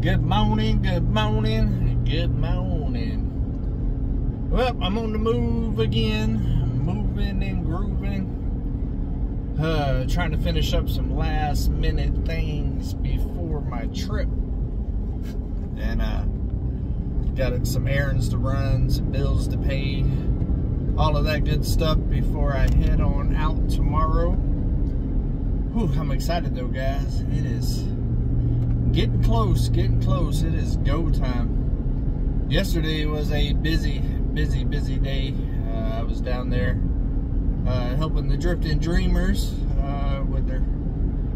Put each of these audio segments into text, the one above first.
Good morning, good morning, good morning. Well, I'm on the move again. Moving and grooving. Uh, trying to finish up some last minute things before my trip. And uh, got some errands to run, some bills to pay, all of that good stuff before I head on out tomorrow. Whew, I'm excited though, guys. It is getting close, getting close. It is go time. Yesterday was a busy, busy, busy day. Uh, I was down there uh, helping the Drifting Dreamers uh, with their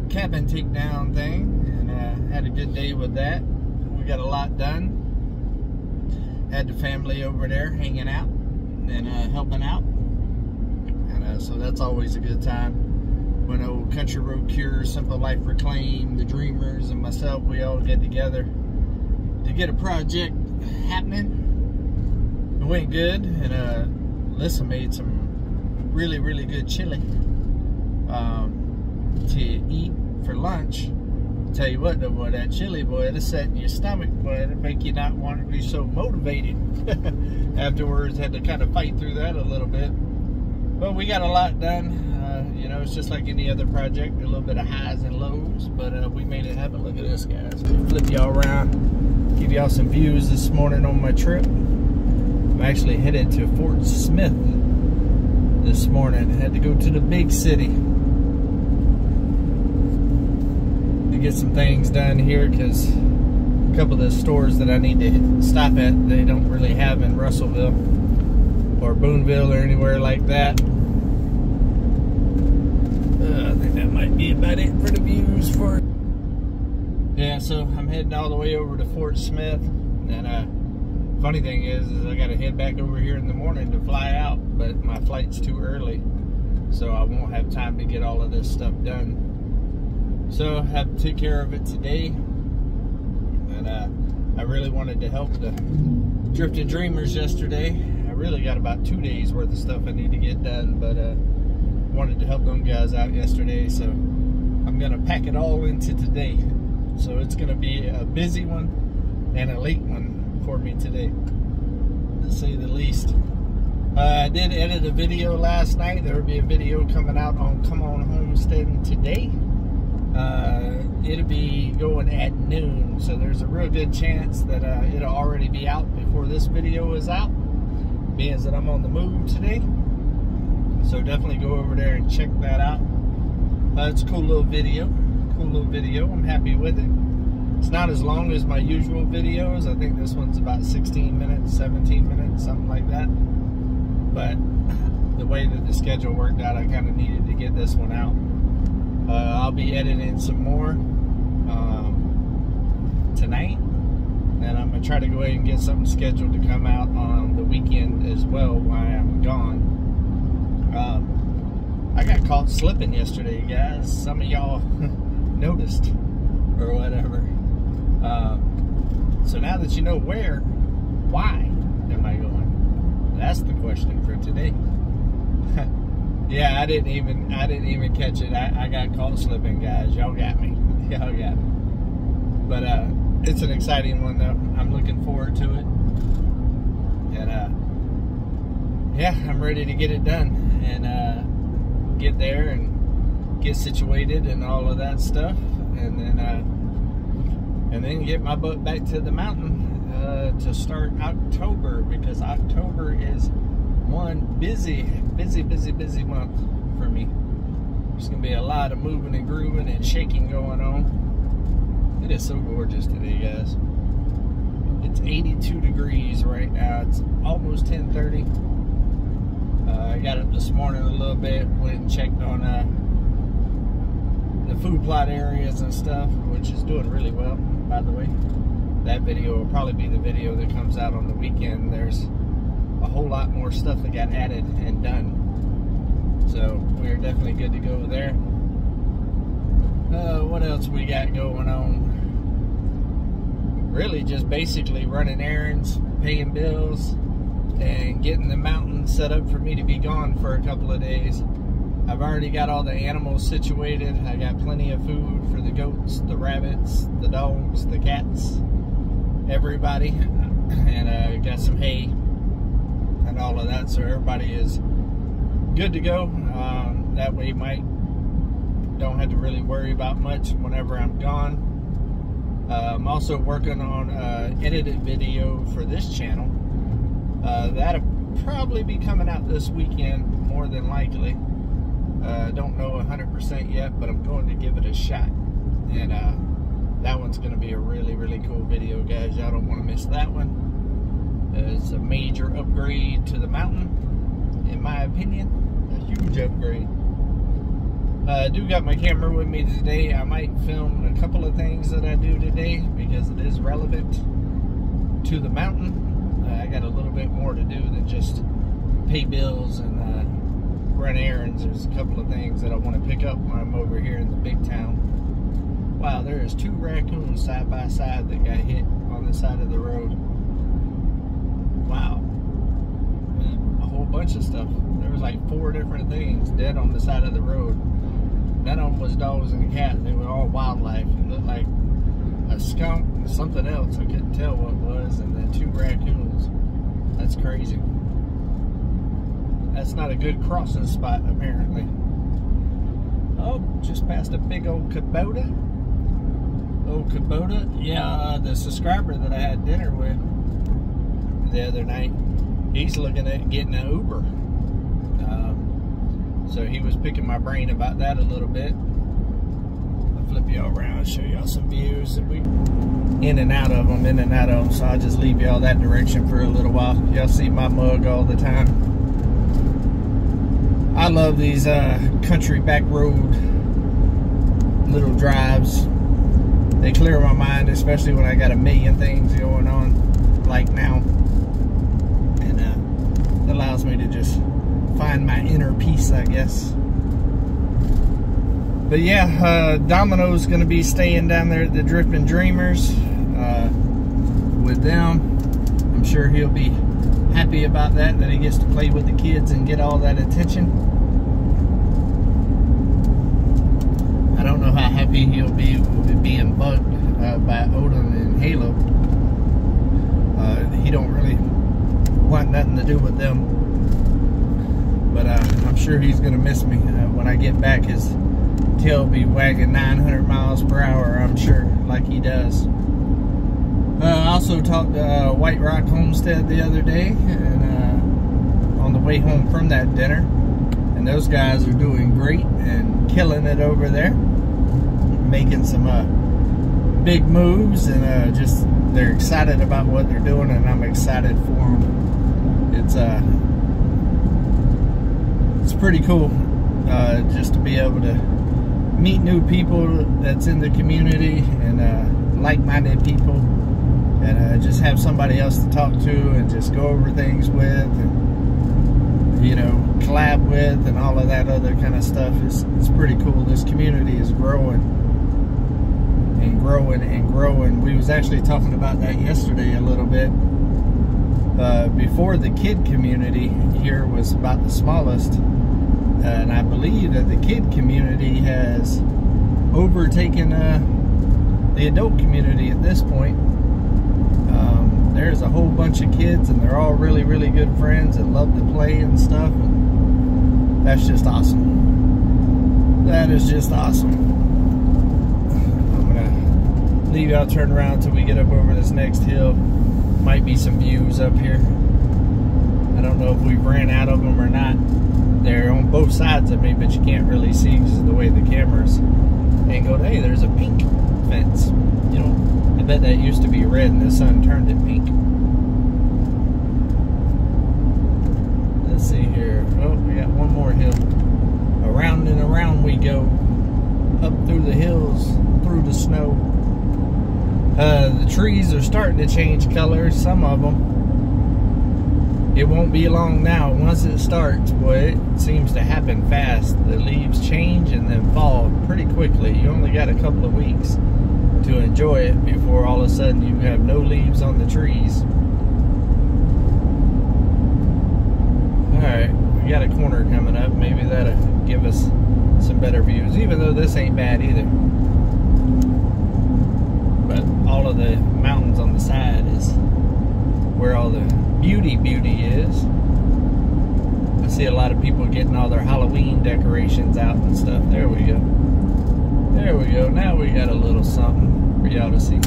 cabin takedown thing, and uh, had a good day with that. We got a lot done. Had the family over there hanging out and uh, helping out, and uh, so that's always a good time when old Country Road Cure, Simple Life Reclaim, the Dreamers, and myself, we all get together to get a project happening. It went good, and uh, Alyssa made some really, really good chili um, to eat for lunch. Tell you what, though, boy, that chili, boy, it'll set in your stomach, boy, it'll make you not want to be so motivated. Afterwards, had to kind of fight through that a little bit. But we got a lot done know, it's just like any other project, a little bit of highs and lows, but uh, we made it happen. Look at this, guys. Flip y'all around, give y'all some views this morning on my trip. I'm actually headed to Fort Smith this morning. Had to go to the big city to get some things done here because a couple of the stores that I need to stop at, they don't really have in Russellville or Boonville or anywhere like that. Uh, I think that might be about it for the views for yeah so I'm heading all the way over to Fort Smith and uh funny thing is, is I got to head back over here in the morning to fly out but my flight's too early so I won't have time to get all of this stuff done. So I have to take care of it today and uh, I really wanted to help the Drifting Dreamers yesterday. I really got about two days worth of stuff I need to get done but uh wanted to help them guys out yesterday, so I'm gonna pack it all into today. So it's gonna be a busy one and a late one for me today, to say the least. Uh, I did edit a video last night. There will be a video coming out on C'mon Homesteading today. Uh, it'll be going at noon, so there's a real good chance that uh, it'll already be out before this video is out, being that I'm on the move today. So definitely go over there and check that out. Uh, it's a cool little video. Cool little video. I'm happy with it. It's not as long as my usual videos. I think this one's about 16 minutes, 17 minutes, something like that. But the way that the schedule worked out, I kind of needed to get this one out. Uh, I'll be editing some more um, tonight. And I'm going to try to go ahead and get something scheduled to come out on the weekend as well while I'm gone. Um, I got caught slipping yesterday, guys. Some of y'all noticed or whatever. Um, so now that you know where, why am I going? That's the question for today. yeah, I didn't even I didn't even catch it. I, I got caught slipping, guys. Y'all got me. Y'all got me. But uh, it's an exciting one though. I'm looking forward to it. And uh, yeah, I'm ready to get it done and uh, get there and get situated and all of that stuff, and then uh, and then get my butt back to the mountain uh, to start October because October is one busy, busy, busy, busy month for me. There's gonna be a lot of moving and grooving and shaking going on. It is so gorgeous today, guys. It's 82 degrees right now. It's almost 1030 uh, I got up this morning a little bit, went and checked on uh, the food plot areas and stuff, which is doing really well, by the way. That video will probably be the video that comes out on the weekend. There's a whole lot more stuff that got added and done. So we're definitely good to go there. Uh, what else we got going on? Really just basically running errands, paying bills, and getting the mountain set up for me to be gone for a couple of days. I've already got all the animals situated. I got plenty of food for the goats, the rabbits, the dogs, the cats, everybody. And uh, got some hay and all of that. So everybody is good to go. Um, that way Mike don't have to really worry about much whenever I'm gone. Uh, I'm also working on an edited video for this channel. Uh, that'll probably be coming out this weekend, more than likely. Uh, don't know 100% yet, but I'm going to give it a shot. And uh, that one's going to be a really, really cool video, guys. Y'all don't want to miss that one. It's a major upgrade to the mountain, in my opinion. A huge upgrade. Uh, I do got my camera with me today. I might film a couple of things that I do today because it is relevant to the mountain. Uh, I got a little bit more to do than just pay bills and uh, run errands. There's a couple of things that I want to pick up when I'm over here in the big town. Wow, there is two raccoons side by side that got hit on the side of the road. Wow. A whole bunch of stuff. There was like four different things dead on the side of the road. None of them was dogs and cats. They were all wildlife. It looked like a skunk and something else. I couldn't tell what it was. And then two raccoons. That's crazy. That's not a good crossing spot, apparently. Oh, just passed a big old Kubota. Old Kubota. Yeah, uh, the subscriber that I had dinner with the other night, he's looking at getting an Uber. Um, so he was picking my brain about that a little bit. Flip y'all around, show y'all some views. And we in and out of them, in and out of them. So I'll just leave y'all that direction for a little while. Y'all see my mug all the time. I love these uh, country back road little drives. They clear my mind, especially when I got a million things going on like now. And uh, it allows me to just find my inner peace, I guess. But yeah, uh, Domino's going to be staying down there at the Drifting Dreamers uh, with them. I'm sure he'll be happy about that, that he gets to play with the kids and get all that attention. I don't know how happy he'll be with being bugged uh, by Odin and Halo. Uh, he don't really want nothing to do with them. But uh, I'm sure he's going to miss me. Uh, when I get back, his will be wagging 900 miles per hour, I'm sure, like he does. Uh, I also talked to uh, White Rock Homestead the other day, and uh, on the way home from that dinner, and those guys are doing great and killing it over there, making some uh, big moves, and uh, just they're excited about what they're doing, and I'm excited for them. It's uh, it's pretty cool uh, just to be able to meet new people that's in the community and uh, like-minded people and uh, just have somebody else to talk to and just go over things with and you know collab with and all of that other kind of stuff is it's pretty cool. This community is growing and growing and growing. We was actually talking about that yesterday a little bit uh, before the kid community here was about the smallest and I believe that the kid community has overtaken uh, the adult community at this point. Um, there's a whole bunch of kids and they're all really really good friends and love to play and stuff. And that's just awesome. That is just awesome. I'm gonna leave y'all turn around until we get up over this next hill. Might be some views up here. I don't know if we've ran out of them or not they're on both sides of me but you can't really see because of the way the camera's angled hey there's a pink fence you know I bet that used to be red and the sun turned it pink. Let's see here. Oh, we got one more hill. Around and around we go. Up through the hills, through the snow. Uh, the trees are starting to change colors, some of them. It won't be long now. Once it starts, boy, it seems to happen fast. The leaves change and then fall pretty quickly. You only got a couple of weeks to enjoy it before all of a sudden you have no leaves on the trees. Alright, we got a corner coming up. Maybe that'll give us some better views, even though this ain't bad either. But all of the mountains on the side is where all the beauty beauty is. I see a lot of people getting all their Halloween decorations out and stuff. There we go. There we go. Now we got a little something for y'all to see.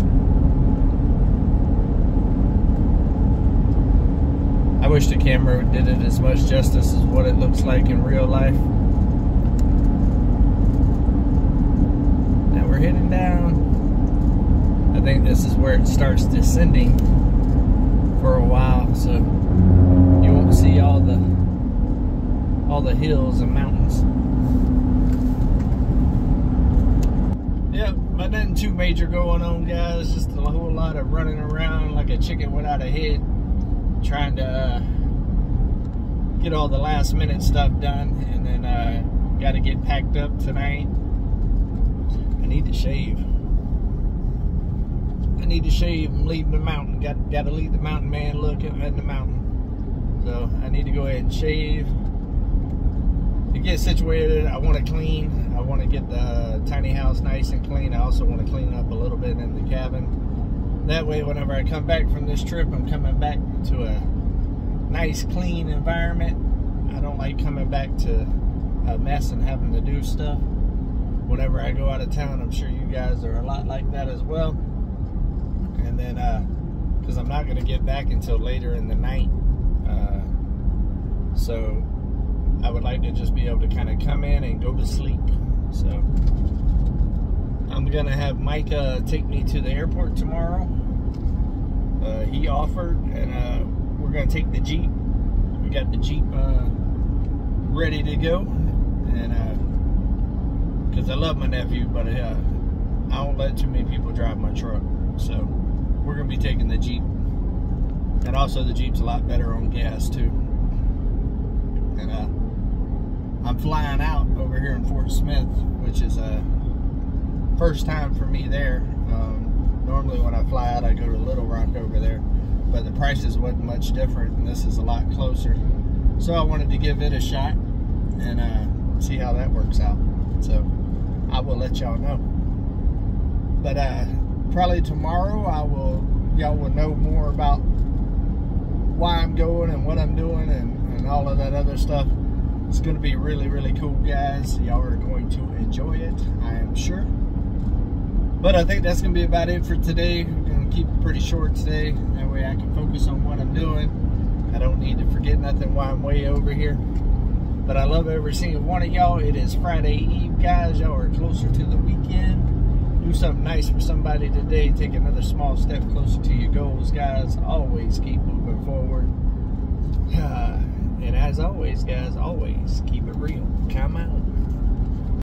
I wish the camera did it as much justice as what it looks like in real life. Now we're heading down. I think this is where it starts descending for a while, so you won't see all the all the hills and mountains. Yep, but nothing too major going on, guys. Just a whole lot of running around like a chicken without a head trying to uh, get all the last minute stuff done and then uh, got to get packed up tonight. I need to shave. I need to shave. I'm leaving the mountain. Got got to leave the mountain man look at, at the mountain. So I need to go ahead and shave. To get situated, I want to clean. I want to get the tiny house nice and clean. I also want to clean up a little bit in the cabin that way, whenever I come back from this trip, I'm coming back to a nice, clean environment. I don't like coming back to a mess and having to do stuff. Whenever I go out of town, I'm sure you guys are a lot like that as well. And then, because uh, I'm not going to get back until later in the night. Uh, so, I would like to just be able to kind of come in and go to sleep. So, I'm gonna have Micah take me to the airport tomorrow. Uh, he offered, and uh, we're gonna take the Jeep. We got the Jeep uh, ready to go, and because uh, I love my nephew, but uh, I don't let too many people drive my truck. So we're gonna be taking the Jeep, and also the Jeep's a lot better on gas too. And uh, I'm flying out over here in Fort Smith, which is a first time for me there. Um, normally when I fly out, I go to Little Rock over there, but the prices wasn't much different, and this is a lot closer. So I wanted to give it a shot and uh, see how that works out. So I will let y'all know. But uh, probably tomorrow, I will. Y'all will know more about why I'm going and what I'm doing and, and all of that other stuff. It's going to be really, really cool, guys. Y'all are going to enjoy it, I am sure. But I think that's going to be about it for today. We're going to keep it pretty short today. That way I can focus on what I'm doing. I don't need to forget nothing while I'm way over here. But I love every single one of y'all. It is Friday Eve, guys. Y'all are closer to the weekend. Do something nice for somebody today. Take another small step closer to your goals, guys. Always keep moving forward. and as always, guys, always keep it real. Come out.